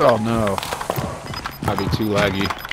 Oh no. I'd be too laggy.